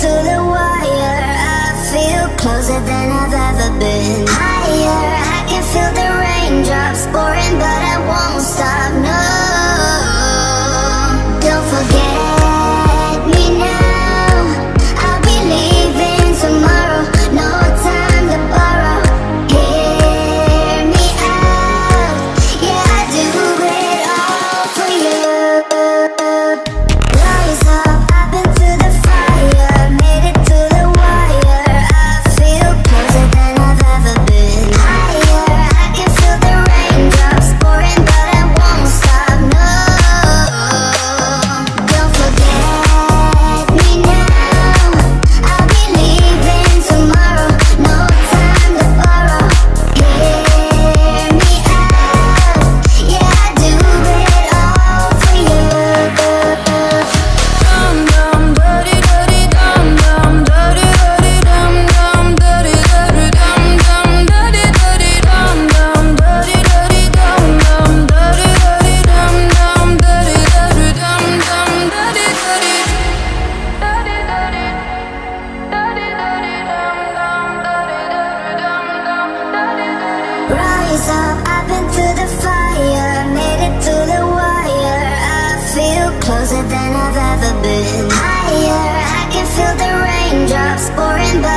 to the wire. I feel closer than I've ever been. I've been through the fire. Made it through the wire. I feel closer than I've ever been. Higher, I can feel the raindrops pouring by